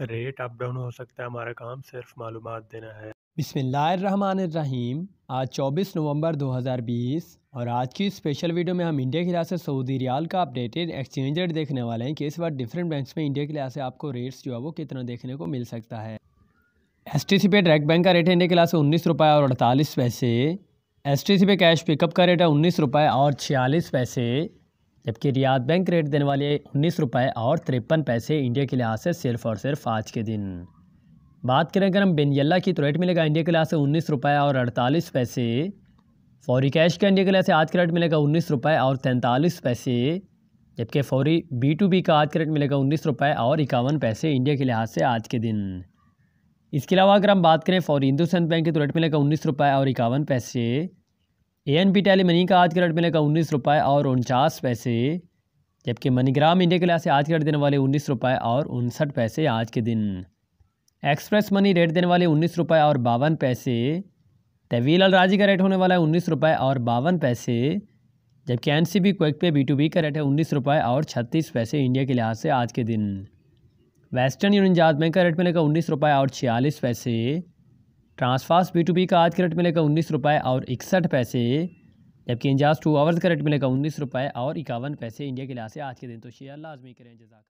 Rate up down हो सकता है हमारा काम, सिर्फ़ मालूमात देना है। बिस्मिल्लाहिर्रहमानिर्रहीम, आज 24 नवंबर 2020 और आज की स्पेशल वीडियो में हम इंडिया के लिहाज से सऊदी रियाल का अपडेटेड एक्सचेंज रेट देखने वाले हैं कि इस बार डिफरेंट बैंक्स में इंडिया के लिहाज से आपको रेट्स जो है वो कितना देखने को मिल सकता है। S T C pay direct bank का रेट है इंडिया के लिहाज से उन्नीस रुपये और अड़तालीस पैसे। एस टी सी पे कैश पिकअप का रेट है उन्नीस रुपये और छियालीस पैसे। जबकि रियाद बैंक रेट देने वाले उन्नीस रुपये और तिरपन पैसे इंडिया के लिहाज से सिर्फ़ और सिर्फ़ आज के दिन। बात करें अगर हम बेनियल्ला की तो रेट मिलेगा इंडिया के लिहाज से उन्नीस रुपये और अड़तालीस पैसे। फौरी कैश का इंडिया के लिहाज से आज का रेट मिलेगा उन्नीस रुपये और तैंतालीस पैसे। जबकि फौरी बी टू बी का आज का रेट मिलेगा उन्नीस रुपये और इक्यावन पैसे इंडिया के लिहाज से आज के दिन। इसके अलावा अगर हम बात करें फौरी हिंदुस्तान बैंक की तो रेट मिलेगा उन्नीस रुपये और इक्यावन पैसे। A N P tally money का आज का रेट मिलेगा उन्नीस रुपये और उनचास पैसे। जबकि मनीग्राम इंडिया के लिहाज से आज के रेट देने वाले उन्नीस रुपये और उनसठ पैसे आज के दिन। एक्सप्रेस मनी रेट देने वाले उन्नीस रुपये और बावन पैसे। तवील अल राज़ी का रेट होने वाला है उन्नीस रुपये और बावन पैसे। जबकि N C B quick pay B to B का रेट है उन्नीस रुपये और छत्तीस पैसे इंडिया के लिहाज से आज के दिन। वेस्टर्न यूनियन जात बैंक का रेट मिलेगा उन्नीस रुपये और छियालीस पैसे। ट्रांसफास्ट बी टू बी का आज का रेट मिलेगा उन्नीस रुपये और इकसठ पैसे, जबकि इंजाज टू आवर्स का रेट मिलेगा उन्नीस रुपये और इक्यावन पैसे इंडिया के लिहाज से आज के दिन। तो शेयर लाजमी करें जजाक